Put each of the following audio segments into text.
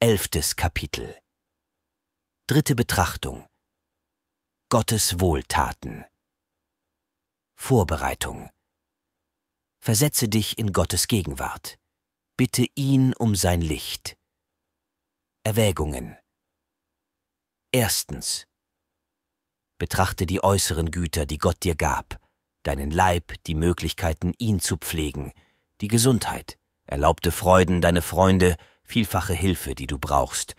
Elftes Kapitel. Dritte Betrachtung. Gottes Wohltaten. Vorbereitung. Versetze dich in Gottes Gegenwart. Bitte ihn um sein Licht. Erwägungen. Erstens. Betrachte die äußeren Güter, die Gott dir gab, deinen Leib, die Möglichkeiten, ihn zu pflegen, die Gesundheit, erlaubte Freuden, deine Freunde, vielfache Hilfe, die du brauchst.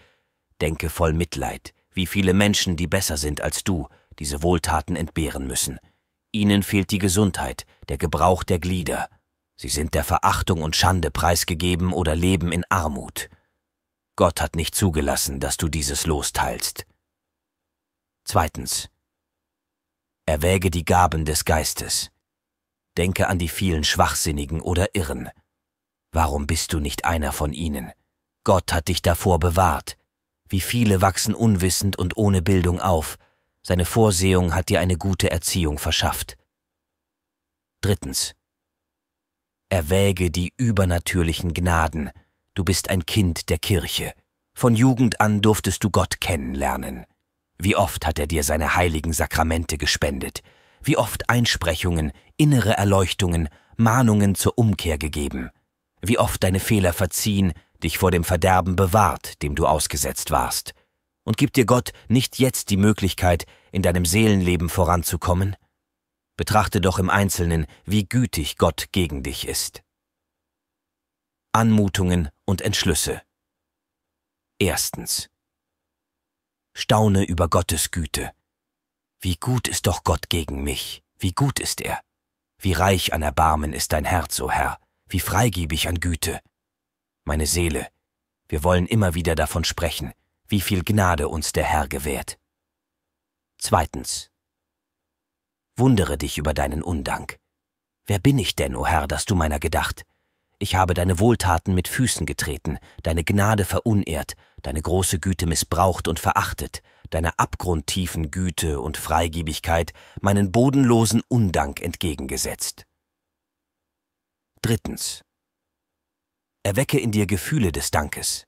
Denke voll Mitleid, wie viele Menschen, die besser sind als du, diese Wohltaten entbehren müssen. Ihnen fehlt die Gesundheit, der Gebrauch der Glieder. Sie sind der Verachtung und Schande preisgegeben oder leben in Armut. Gott hat nicht zugelassen, dass du dieses losteilst. Zweitens. Erwäge die Gaben des Geistes. Denke an die vielen Schwachsinnigen oder Irren. Warum bist du nicht einer von ihnen? Gott hat dich davor bewahrt. Wie viele wachsen unwissend und ohne Bildung auf. Seine Vorsehung hat dir eine gute Erziehung verschafft. Drittens. Erwäge die übernatürlichen Gnaden. Du bist ein Kind der Kirche. Von Jugend an durftest du Gott kennenlernen. Wie oft hat er dir seine heiligen Sakramente gespendet, wie oft Einsprechungen, innere Erleuchtungen, Mahnungen zur Umkehr gegeben, wie oft deine Fehler verziehen, dich vor dem Verderben bewahrt, dem du ausgesetzt warst. Und gibt dir Gott nicht jetzt die Möglichkeit, in deinem Seelenleben voranzukommen? Betrachte doch im Einzelnen, wie gütig Gott gegen dich ist. Anmutungen und Entschlüsse. Erstens. Staune über Gottes Güte. Wie gut ist doch Gott gegen mich, wie gut ist er. Wie reich an Erbarmen ist dein Herz, o oh Herr, wie freigebig an Güte. Meine Seele, wir wollen immer wieder davon sprechen, wie viel Gnade uns der Herr gewährt. Zweitens. Wundere dich über deinen Undank. Wer bin ich denn, o oh Herr, dass du meiner gedacht? Ich habe deine Wohltaten mit Füßen getreten, deine Gnade verunehrt, deine große Güte missbraucht und verachtet, deine abgrundtiefen Güte und Freigebigkeit meinen bodenlosen Undank entgegengesetzt. Drittens. Erwecke in dir Gefühle des Dankes.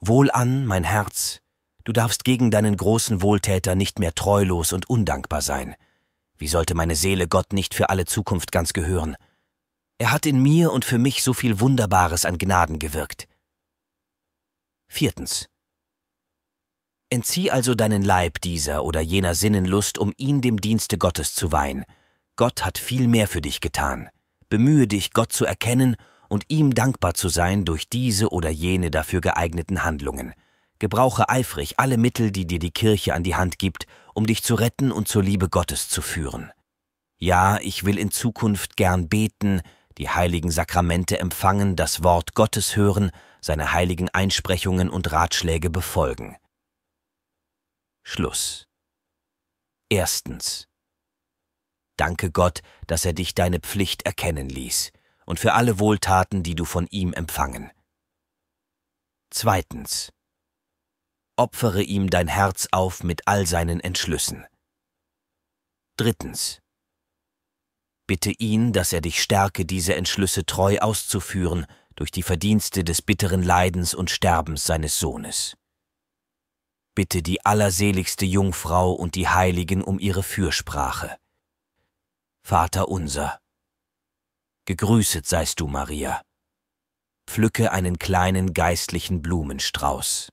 Wohlan, mein Herz, du darfst gegen deinen großen Wohltäter nicht mehr treulos und undankbar sein. Wie sollte meine Seele Gott nicht für alle Zukunft ganz gehören? Er hat in mir und für mich so viel Wunderbares an Gnaden gewirkt. Viertens. Entzieh also deinen Leib dieser oder jener Sinnenlust, um ihn dem Dienste Gottes zu weihen. Gott hat viel mehr für dich getan. Bemühe dich, Gott zu erkennen und ihm dankbar zu sein durch diese oder jene dafür geeigneten Handlungen. Gebrauche eifrig alle Mittel, die dir die Kirche an die Hand gibt, um dich zu retten und zur Liebe Gottes zu führen. Ja, ich will in Zukunft gern beten, die heiligen Sakramente empfangen, das Wort Gottes hören, seine heiligen Einsprechungen und Ratschläge befolgen. Schluss. Erstens. Danke Gott, dass er dich deine Pflicht erkennen ließ und für alle Wohltaten, die du von ihm empfangen. Zweitens. Opfere ihm dein Herz auf mit all seinen Entschlüssen. Drittens. Bitte ihn, dass er dich stärke, diese Entschlüsse treu auszuführen durch die Verdienste des bitteren Leidens und Sterbens seines Sohnes. Bitte die allerseligste Jungfrau und die Heiligen um ihre Fürsprache. Vater unser, gegrüßet seist du, Maria. Pflücke einen kleinen geistlichen Blumenstrauß.